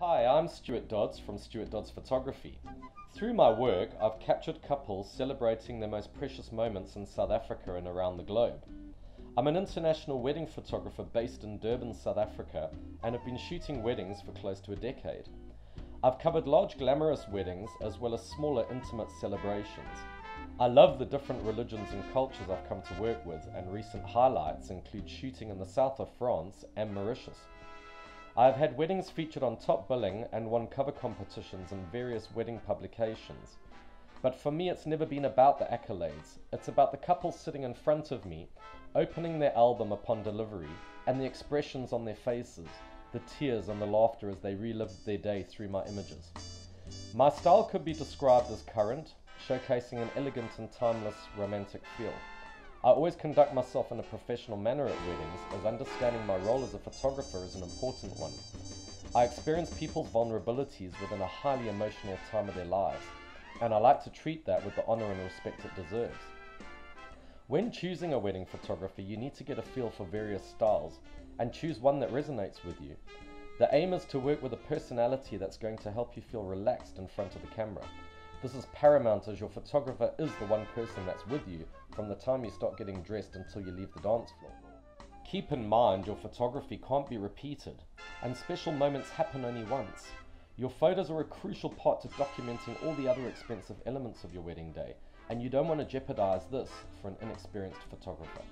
Hi, I'm Stuart Dods from Stuart Dods Photography. Through my work, I've captured couples celebrating their most precious moments in South Africa and around the globe. I'm an international wedding photographer based in Durban, South Africa, and have been shooting weddings for close to a decade. I've covered large glamorous weddings as well as smaller intimate celebrations. I love the different religions and cultures I've come to work with, and recent highlights include shooting in the south of France and Mauritius. I have had weddings featured on top billing and won cover competitions in various wedding publications. But for me, it's never been about the accolades. It's about the couple sitting in front of me, opening their album upon delivery, and the expressions on their faces, the tears and the laughter as they relived their day through my images. My style could be described as current, showcasing an elegant and timeless romantic feel. I always conduct myself in a professional manner at weddings, as understanding my role as a photographer is an important one. I experience people's vulnerabilities within a highly emotional time of their lives, and I like to treat that with the honour and respect it deserves. When choosing a wedding photographer, you need to get a feel for various styles and choose one that resonates with you. The aim is to work with a personality that's going to help you feel relaxed in front of the camera. This is paramount as your photographer is the one person that's with you from the time you start getting dressed until you leave the dance floor. Keep in mind your photography can't be repeated, and special moments happen only once. Your photos are a crucial part to documenting all the other expensive elements of your wedding day, and you don't want to jeopardize this for an inexperienced photographer.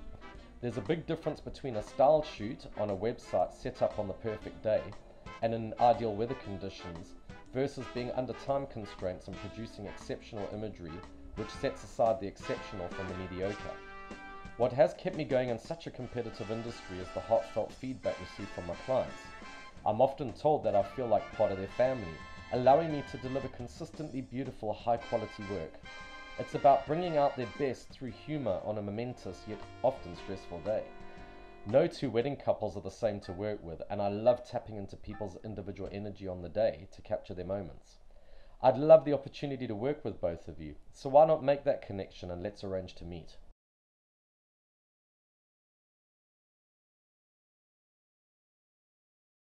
There's a big difference between a style shoot on a website set up on the perfect day and in ideal weather conditions versus being under time constraints and producing exceptional imagery which sets aside the exceptional from the mediocre. What has kept me going in such a competitive industry is the heartfelt feedback received from my clients. I'm often told that I feel like part of their family, allowing me to deliver consistently beautiful, high quality work. It's about bringing out their best through humour on a momentous yet often stressful day. No two wedding couples are the same to work with, and I love tapping into people's individual energy on the day to capture their moments. I'd love the opportunity to work with both of you, so why not make that connection and let's arrange to meet?